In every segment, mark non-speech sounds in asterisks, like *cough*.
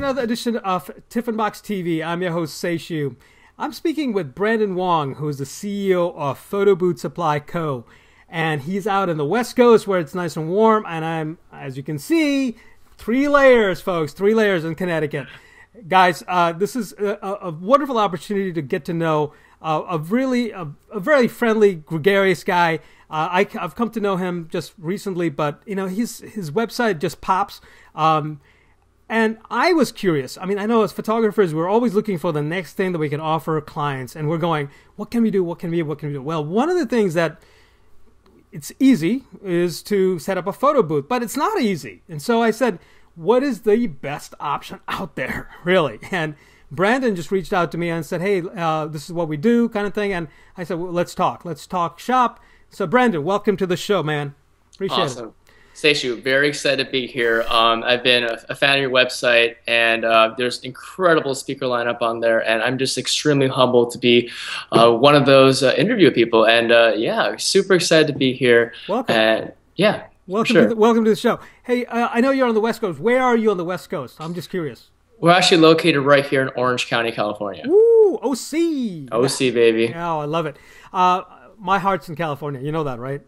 another edition of Tiffin Box TV. I'm your host, Seshu. I'm speaking with Brandon Wong, who is the CEO of Photo Booth Supply Co. And he's out in the West Coast where it's nice and warm. And I'm, as you can see, three layers, folks, three layers in Connecticut. Guys, uh, this is a, a, wonderful opportunity to get to know uh, a really, a, a, very friendly, gregarious guy. Uh, I, have come to know him just recently, but you know, his his website just pops. Um, and I was curious. I mean, I know as photographers, we're always looking for the next thing that we can offer clients, and we're going, what can we do? What can we do? What can we do? Well, one of the things that it's easy is to set up a photo booth, but it's not easy. And so I said, what is the best option *laughs* out there, really? And Brandon just reached out to me and said, hey, uh, this is what we do, kind of thing. And I said, well, let's talk. Let's talk shop. So, Brandon, welcome to the show, man. Appreciate awesome. it. Seshu, very excited to be here. Um, I've been a, a, fan of your website, and uh, there's incredible speaker lineup on there, and I'm just extremely humbled to be uh, one of those uh, interview people. And uh, yeah, super excited to be here. Welcome. And yeah, welcome. Sure. To the, welcome to the show. Hey, uh, I know you're on the West Coast. Where are you on the West Coast? I'm just curious. We're actually located right here in Orange County, California. Ooh, OC. OC, baby. Oh, I love it. Uh, my heart's in California. You know that, right?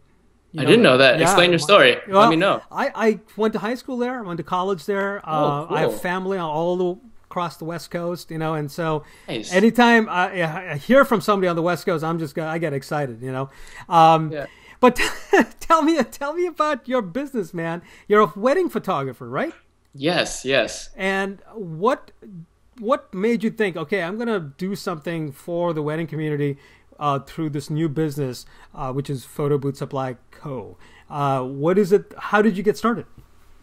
You I didn't know that. Yeah, Explain your story. Well, Let me know. I, I went to high school there. I went to college there. Oh, uh, cool. I have family all the, across the West Coast, you know, and so nice. anytime I, I, hear from somebody on the West Coast, I'm just I get excited, you know. Um, yeah. But *laughs* tell me, tell me about your business, man. You're a wedding photographer, right? Yes, yes. And what what made you think, okay, I'm gonna do something for the wedding community uh, through this new business, uh, which is Photo Booth Supply Co. Uh, what is it? How did you get started?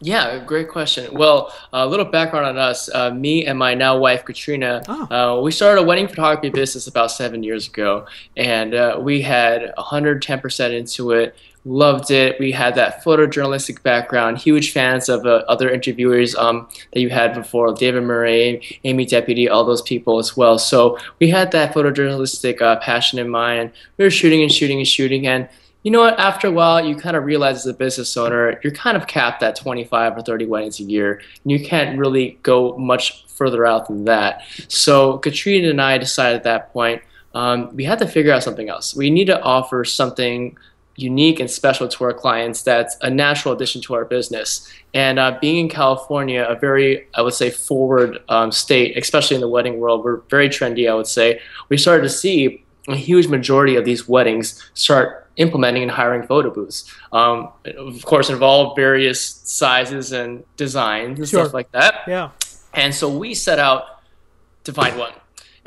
Yeah, great question. Well, a little background on us. Uh, me and my now wife, Katrina, oh. uh, we started a wedding photography business about seven years ago, and uh, we had 110% into it loved it. We had that photojournalistic background, huge fans of uh, other interviewers um, that you had before, David Murray, Amy Deputy, all those people as well. So we had that photojournalistic uh, passion in mind. We were shooting and shooting and shooting. And you know what? After a while, you kind of realize as a business owner, you're kind of capped at 25 or 30 weddings a year. And you can't really go much further out than that. So Katrina and I decided at that point, um, we had to figure out something else. We need to offer something unique and special to our clients that's a natural addition to our business. And uh, being in California, a very, I would say, forward um, state, especially in the wedding world, we're very trendy, I would say. We started to see a huge majority of these weddings start implementing and hiring photo booths. Um, of course, involve various sizes and designs and sure. stuff like that. Yeah. And so we set out to find one.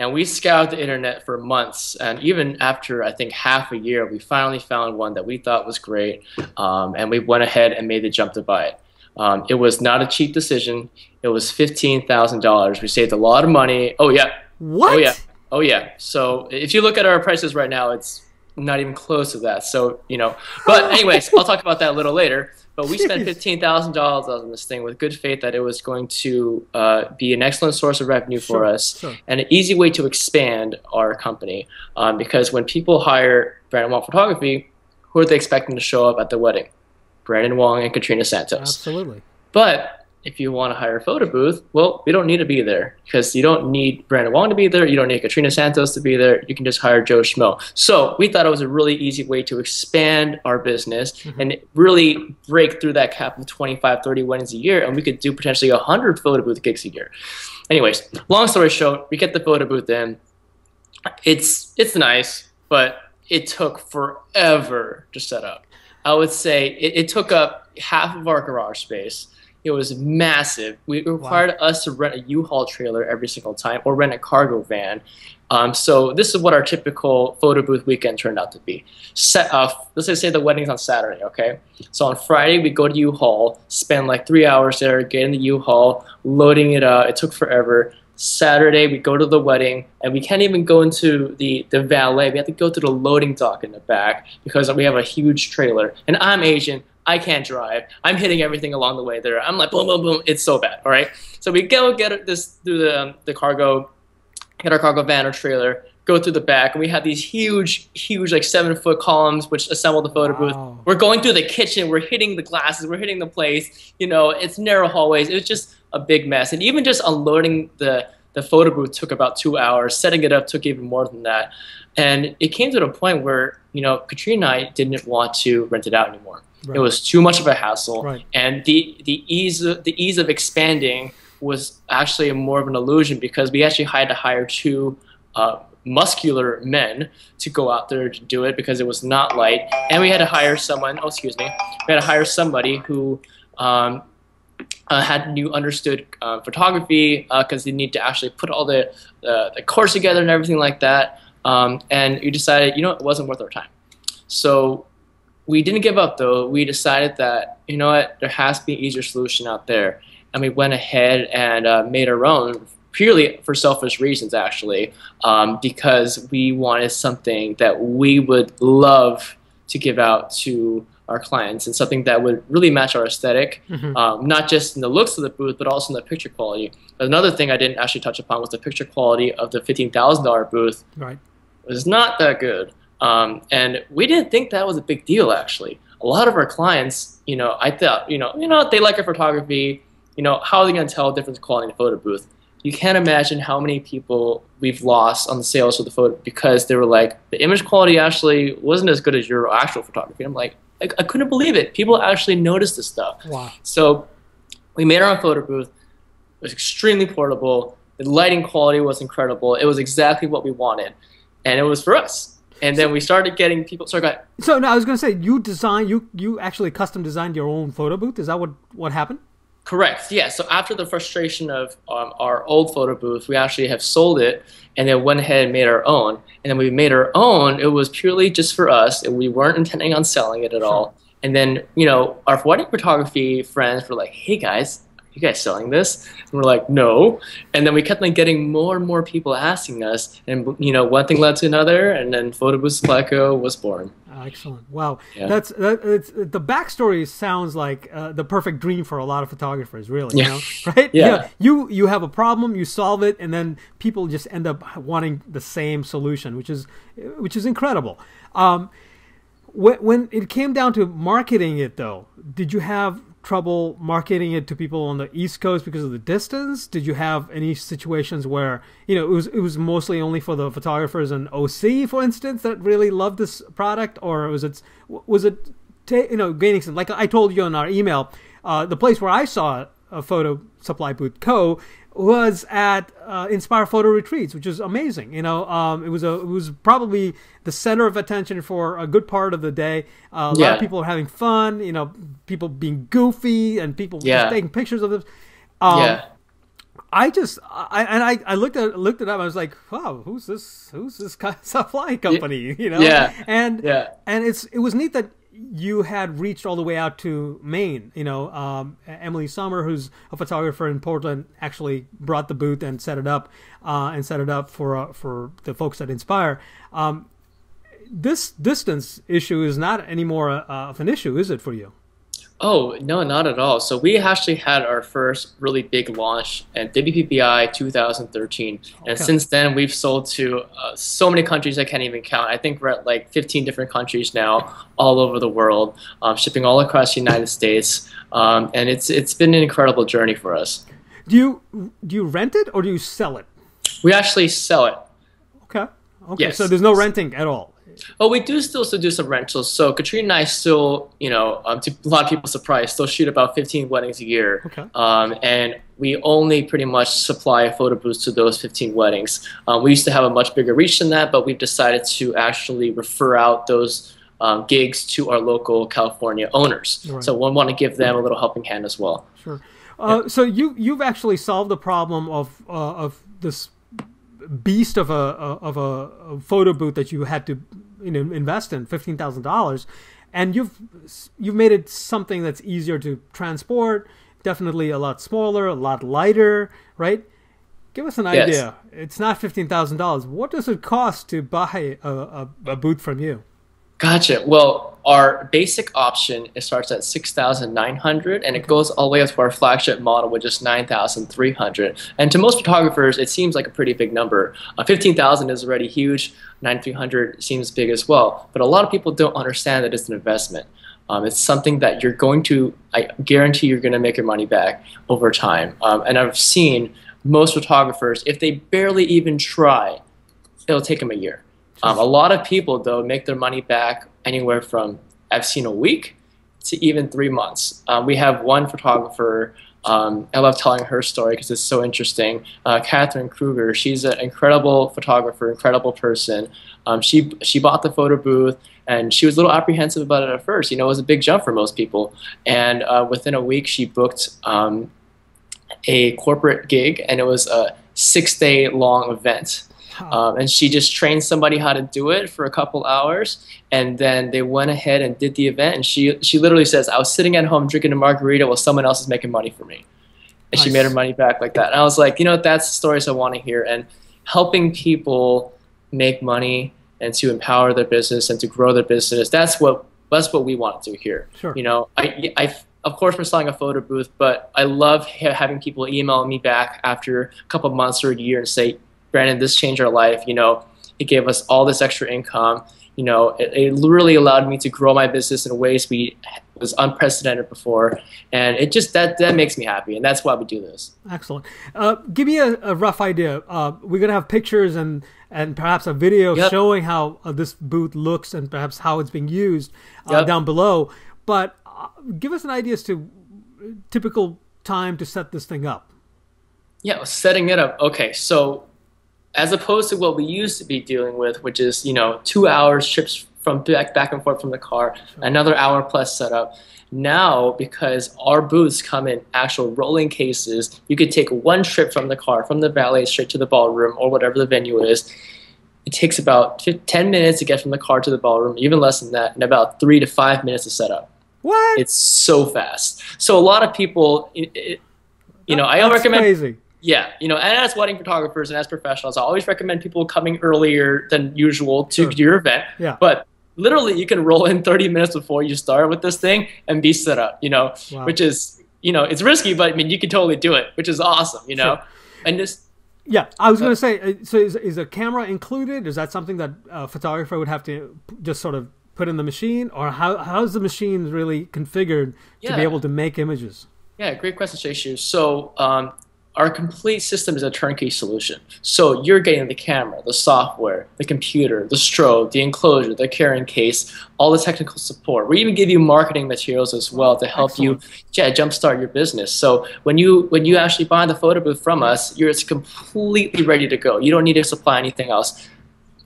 And we scoured the internet for months. And even after, I think, half a year, we finally found one that we thought was great. Um, and we went ahead and made the jump to buy it. Um, it was not a cheap decision. It was $15,000. We saved a lot of money. Oh, yeah. What? Oh, yeah. Oh, yeah. So if you look at our prices right now, it's not even close to that. So, you know, but anyways, I'll talk about that a little later. But we spent fifteen thousand dollars on this thing with good faith that it was going to uh, be an excellent source of revenue for sure, us sure. and an easy way to expand our company. Um, because when people hire Brandon Wong Photography, who are they expecting to show up at the wedding? Brandon Wong and Katrina Santos. Absolutely. But if you want to hire a photo booth, well, we don't need to be there because you don't need Brandon Wong to be there. You don't need Katrina Santos to be there. You can just hire Joe Schmo. So we thought it was a really easy way to expand our business mm-hmm. and really break through that cap of 25, 30 weddings a year. And we could do potentially 100 photo booth gigs a year. Anyways, long story short, we get the photo booth in. It's, it's nice, but it took forever to set up. I would say it, it took up half of our garage space it was massive. We required wow. us to rent a U-Haul trailer every single time or rent a cargo van. Um, so this is what our typical photo booth weekend turned out to be. Set, uh, let's say the wedding's on Saturday, okay? So on Friday we go to U-Haul, spend like three hours there, get in the U-Haul, loading it up. It took forever. Saturday we go to the wedding and we can't even go into the, the valet. We have to go to the loading dock in the back because we have a huge trailer. And I'm Asian. I can't drive. I'm hitting everything along the way there. I'm like boom, boom, boom. It's so bad. All right. So we go get this through the um, the cargo, get our cargo van or trailer, go through the back, and we have these huge, huge like seven foot columns which assemble the photo wow. booth. We're going through the kitchen. We're hitting the glasses. We're hitting the place. You know, it's narrow hallways. It was just a big mess. And even just unloading the the photo booth took about two hours. Setting it up took even more than that. And it came to a point where you know Katrina and I didn't want to rent it out anymore. Right. It was too much of a hassle, right. and the the ease of, the ease of expanding was actually more of an illusion because we actually had to hire two uh, muscular men to go out there to do it because it was not light, and we had to hire someone. Oh, excuse me, we had to hire somebody who um, uh, had new understood uh, photography because uh, they need to actually put all the, the course together and everything like that. Um, and we decided, you know, it wasn't worth our time. So we didn't give up though. We decided that, you know what, there has to be an easier solution out there. And we went ahead and uh, made our own purely for selfish reasons, actually, um, because we wanted something that we would love to give out to our clients and something that would really match our esthetic mm-hmm. um, not just in the looks of the booth, but also in the picture quality. Another thing I didn't actually touch upon was the picture quality of the $15,000 booth. Right. was not that good. Um, and we didn't think that was a big deal, actually. A lot of our clients, you know, I thought, you know, you know, they like our photography. You know, how are they going to tell the difference quality in a photo booth? You can't imagine how many people we've lost on the sales of the photo because they were like, the image quality actually wasn't as good as your actual photography. I'm like, I, I couldn't believe it. People actually noticed this stuff. Wow. So we made our own photo booth. It was extremely portable. The lighting quality was incredible. It was exactly what we wanted, and it was for us. And then we started getting people. Sorry, go ahead. So now I was going to say, you design, you you actually custom designed your own photo booth. Is that what what happened? Correct. Yeah. So after the frustration of um, our old photo booth, we actually have sold it and then went ahead and made our own. And then we made our own. It was purely just for us, and we weren't intending on selling it at all. And then you know our wedding photography friends were like, "Hey guys, you guys selling this? And we're like, no. And then we kept on getting more and more people asking us, and you know, one thing led to another, and then Photo Booth Supply was born. Excellent! Wow, yeah. that's that, it's, the backstory sounds like uh, the perfect dream for a lot of photographers. Really, yeah. you know, *laughs* right? Yeah. You you have a problem, you solve it, and then people just end up wanting the same solution, which is which is incredible. Um, when, when it came down to marketing it, though, did you have trouble marketing it to people on the East Coast because of the distance? Did you have any situations where you know it was it was mostly only for the photographers in OC, for instance, that really loved this product, or was it was it you know gaining some? Like I told you in our email, uh, the place where I saw a photo supply booth co was at uh, Inspire Photo Retreats, which is amazing. You know, um, it was a it was probably the center of attention for a good part of the day. Uh, a yeah. lot of people are having fun. You know, people being goofy and people yeah. taking pictures of them. Um, yeah. I just I and I, I looked at looked it up. I was like, wow, who's this? Who's this *laughs* supply company? *laughs* You know? Yeah. And yeah. And it's it was neat that you had reached all the way out to Maine. You know, um, Emily Sommer, who's a photographer in Portland, actually brought the booth and set it up uh, and set it up for uh, for the folks at Inspire. Um, this distance issue is not anymore uh, of an issue, is it for you? Oh, no, not at all. So we actually had our first really big launch at WPPI 2013. Okay. And since then, we've sold to uh, so many countries I can't even count. I think we're at like 15 different countries now, all over the world, um, shipping all across the United States. Um, and it's it's been an incredible journey for us. Do you do you rent it or do you sell it? We actually sell it. Okay. Okay. Yes. So there's no renting at all. Oh, we do still still do some rentals. So Katrina and I still, you know, um, to a lot of people's surprise, still shoot about 15 weddings a year. Okay. Um, and we only pretty much supply photo booths to those 15 weddings. Um, we used to have a much bigger reach than that, but we've decided to actually refer out those um, gigs to our local California owners. Right. So we want to give them a little helping hand as well. Sure. Uh, yeah. So you you've actually solved the problem of uh, of this beast of a of a, a, photo booth that you had to you know invest in fifteen thousand dollars, and you've you've made it something that's easier to transport, definitely a lot smaller, a lot lighter, right? Give us an yes. idea. It's not fifteen thousand dollars. What does it cost to buy a, a, a booth from you? Gotcha. Well, our basic option it starts at six thousand nine hundred, and it goes all the way up to our flagship model, which is nine thousand three hundred. And to most photographers, it seems like a pretty big number. Uh, Fifteen thousand is already huge. Nine three hundred seems big as well. But a lot of people don't understand that it's an investment. Um, it's something that you're going to, I guarantee you're going to make your money back over time. Um, and I've seen most photographers, if they barely even try, it'll take them a year. Um, a lot of people, though, make their money back anywhere from, I've seen a week to even three months. Um, we have one photographer. Um, I love telling her story because it's so interesting. Uh, Catherine Kruger, she's an incredible photographer, incredible person. Um, she she bought the photo booth and she was a little apprehensive about it at first. You know, it was a big jump for most people. And uh, within a week, she booked um, a corporate gig, and it was a six day long event. Um, and she just trained somebody how to do it for a couple hours, and then they went ahead and did the event. And she she literally says, "I was sitting at home drinking a margarita while someone else is making money for me," and nice. she made her money back like that. And I was like, you know, that's the stories I want to hear, and helping people make money and to empower their business and to grow their business. That's what that's what we want to do here. Sure. You know, I, I of course we're selling a photo booth, but I love ha- having people email me back after a couple months or a year and say, Brandon, this changed our life. You know, it gave us all this extra income. You know, it, it really allowed me to grow my business in ways we was unprecedented before, and it just that that makes me happy, and that's why we do this. Excellent. Uh, give me a, a rough idea. Uh, we're gonna have pictures and and perhaps a video yep. showing how uh, this booth looks and perhaps how it's being used uh, yep. down below. But uh, give us an idea as to typical time to set this thing up. Yeah, setting it up. Okay, so as opposed to what we used to be dealing with, which is you know two hours trips from back back and forth from the car, another hour plus setup. Now, because our booths come in actual rolling cases, you could take one trip from the car, from the valet straight to the ballroom or whatever the venue is. It takes about 10 minutes to get from the car to the ballroom, even less than that, and about three to five minutes to set up. What? It's so fast. So a lot of people, it, it, you know, I recommend. Crazy. Yeah, you know, and as wedding photographers and as professionals, I always recommend people coming earlier than usual to sure. your event. Yeah. But literally you can roll in 30 minutes before you start with this thing and be set up, you know, wow. which is, you know, it's risky, but I mean, you can totally do it, which is awesome, you know, sure. and just. Yeah, I was uh, going to say, so is, is a camera included? Is that something that a photographer would have to just sort of put in the machine, or how how's the machine really configured yeah. to be able to make images? Yeah, great question, Seshu. So um, our complete system is a turnkey solution. So you're getting the camera, the software, the computer, the strobe, the enclosure, the carrying case, all the technical support. We even give you marketing materials as well to help Excellent. you yeah, jumpstart your business. So when you when you actually buy the photo booth from us, you're it's completely ready to go. You don't need to supply anything else.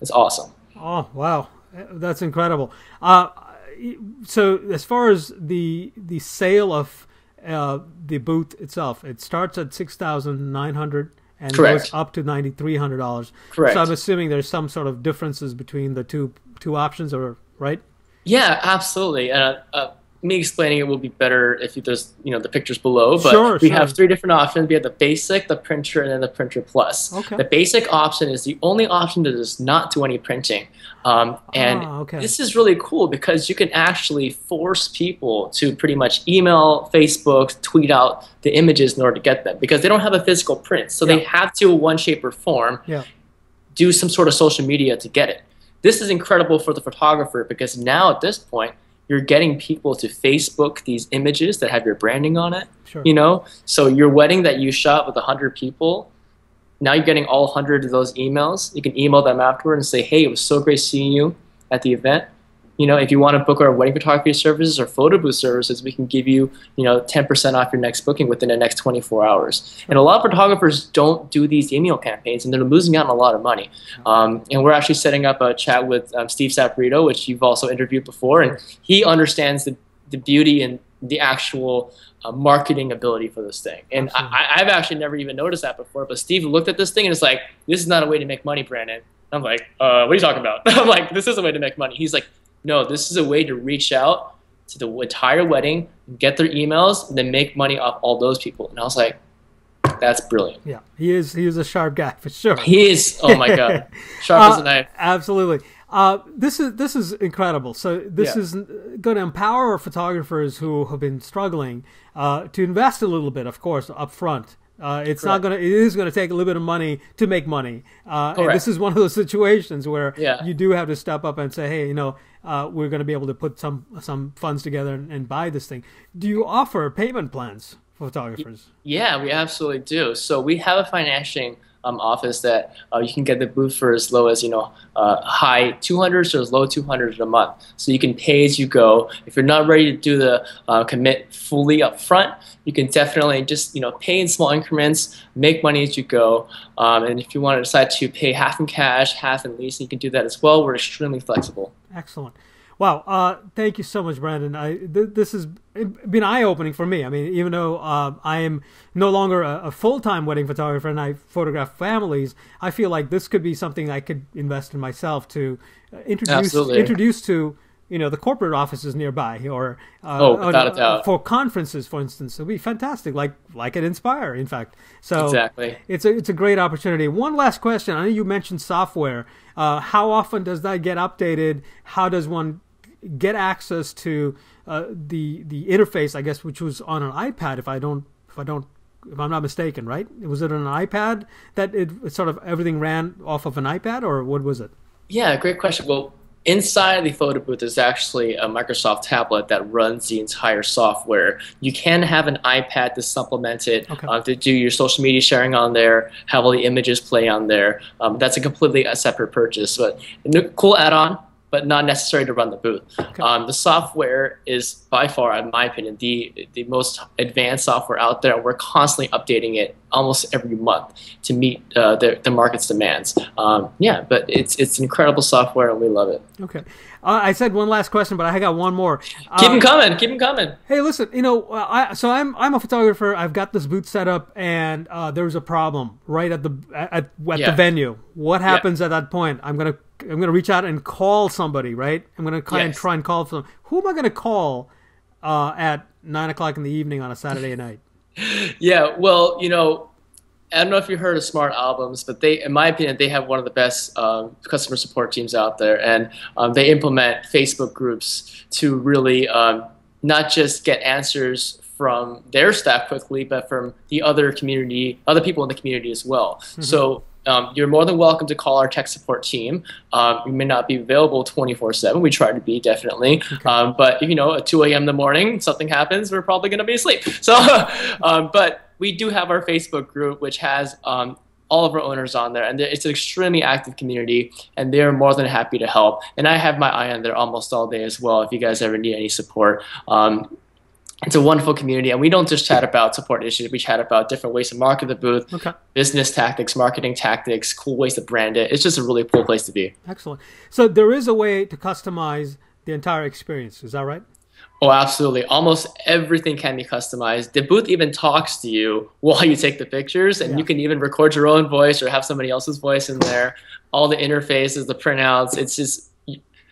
It's awesome. Oh wow, that's incredible. Uh, so as far as the the sale of uh, the booth itself. It starts at six thousand nine hundred and Correct. goes up to ninety three hundred dollars. Correct. So I'm assuming there's some sort of differences between the two two options, or right? Yeah, absolutely. Uh, uh, me explaining it will be better if you, there's you know the pictures below. But sure, we sure. have three different options. We have the basic, the printer, and then the printer plus. Okay. The basic option is the only option that does not do any printing. Um, and ah, okay. this is really cool because you can actually force people to pretty much email, Facebook, tweet out the images in order to get them because they don't have a physical print. So yeah. they have to, one shape or form, yeah. do some sort of social media to get it. This is incredible for the photographer because now at this point, you're getting people to Facebook these images that have your branding on it. Sure. You know, so your wedding that you shot with 100 people, now you're getting all 100 of those emails. You can email them afterward and say, hey, it was so great seeing you at the event. You know, if you want to book our wedding photography services or photo booth services, we can give you, you know, 10% off your next booking within the next 24 hours. And a lot of photographers don't do these email campaigns, and they're losing out on a lot of money. Um, and we're actually setting up a chat with um, Steve Saporito, which you've also interviewed before, and he understands the, the beauty and the actual uh, marketing ability for this thing. And I, have actually never even noticed that before. But Steve looked at this thing and it's like, this is not a way to make money, Brandon. I'm like, uh, what are you talking about? *laughs* I'm like, this is a way to make money. He's like, no, this is a way to reach out to the entire wedding, get their emails, and then make money off all those people. And I was like, that's brilliant. Yeah, he is. He is a sharp guy *laughs* for sure. He is. Oh my god, *laughs* sharp uh, as a knife. Absolutely. Uh, this is this is incredible. So this yeah. is going to empower photographers who have been struggling uh, to invest a little bit, of course, up front Uh, it's not gonna. It is gonna take a little bit of money to make money. Uh, and Correct. this is one of those situations where Yeah. you do have to step up and say, hey, you know, uh, we're gonna be able to put some some funds together and, and buy this thing. Do you offer payment plans for photographers? Yeah, we absolutely do. So we have a financing um, office that uh, you can get the booth for as low as you know uh, high 200s or as low 200s a month. So you can pay as you go. If you're not ready to do the uh, commit fully up front, you can definitely just you know pay in small increments, make money as you go. Um, and if you want to decide to pay half in cash, half in lease, you can do that as well. We're extremely flexible. Excellent. Wow. Uh, thank you so much, Brandon. I th- this has been eye opening for me. I mean, even though uh, I am no longer a, a full time wedding photographer and I photograph families, I feel like this could be something I could invest in myself to uh, introduce Absolutely. introduce to you know the corporate offices nearby or uh, Oh, without a uh, doubt. for conferences, for instance. It'd be fantastic, like like at Inspire, in fact. So Exactly. it's a it's a great opportunity. One last question. I know you mentioned software. Uh, how often does that get updated? How does one get access to uh, the the interface? I guess which was on an iPad. If I don't if I don't if I'm not mistaken, right? Was it on an iPad that it, it sort of everything ran off of an iPad, or what was it? Yeah, great question. Well, inside the photo booth is actually a Microsoft tablet that runs the entire software. You can have an iPad to supplement it, Okay. uh, to do your social media sharing on there, have all the images play on there. Um, that's a completely a separate purchase, but a cool add-on. But not necessary to run the booth. Um, the software is by far, in my opinion, the the most advanced software out there, we're constantly updating it almost every month to meet uh, the, the market's demands. Um, yeah, but it's it's incredible software, and we love it. Okay, uh, I said one last question, but I got one more. Keep Uh, them coming. Keep them coming. Hey, listen, you know, uh, I so I'm I'm a photographer. I've got this booth set up, and uh, there's a problem right at the at, at Yeah. the venue. What happens at that point? I'm gonna I'm gonna reach out and call somebody, right? I'm gonna try and try and call them. Who am I gonna call uh, at nine o'clock in the evening on a Saturday night? Yeah, well, you know, I don't know if you heard of Smart Albums, but they, in my opinion, they have one of the best um, customer support teams out there, and um, they implement Facebook groups to really um, not just get answers from their staff quickly, but from the other community, other people in the community as well. So. Um, you're more than welcome to call our tech support team. Um, we may not be available 24/7. We try to be definitely, um, but you know at 2 a.m. in the morning something happens, we're probably going to be asleep. *laughs* So, um, but we do have our Facebook group, which has um, all of our owners on there, and it's an extremely active community, and they're more than happy to help. And I have my eye on there almost all day as well. If you guys ever need any support. Um, it's a wonderful community, and we don't just chat about support issues. We chat about different ways to market the booth, Okay, business tactics, marketing tactics, cool ways to brand it. It's just a really cool place to be. excellent. So there is a way to customize the entire experience. Is that right? Oh, absolutely. Almost everything can be customized. The booth even talks to you while you take the pictures, and Yeah. you can even record your own voice or have somebody else's voice in there. All the interfaces, the printouts, it's just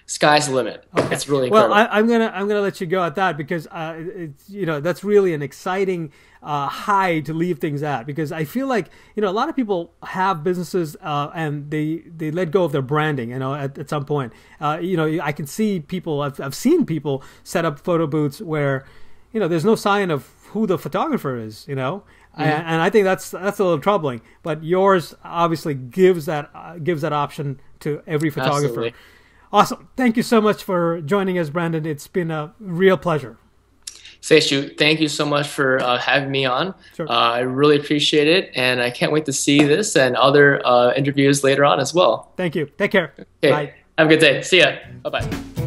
sky's the limit. It's really Well, incredible. I, I'm gonna I'm gonna let you go at that because uh, it's you know that's really an exciting uh, high to leave things at because I feel like you know a lot of people have businesses uh, and they they let go of their branding you know at, at some point uh, you know I can see people I've I've seen people set up photo booths where you know there's no sign of who the photographer is you know and, and I think that's that's a little troubling but yours obviously gives that uh, gives that option to every photographer. Absolutely. Awesome. Thank you so much for joining us, Brandon. It's been a real pleasure. Seshu, thank you so much for uh, having me on. Sure. Uh, I really appreciate it, and I can't wait to see this and other uh, interviews later on as well. Thank you. Take care. Okay, Bye. have a good day. See ya. Bye bye.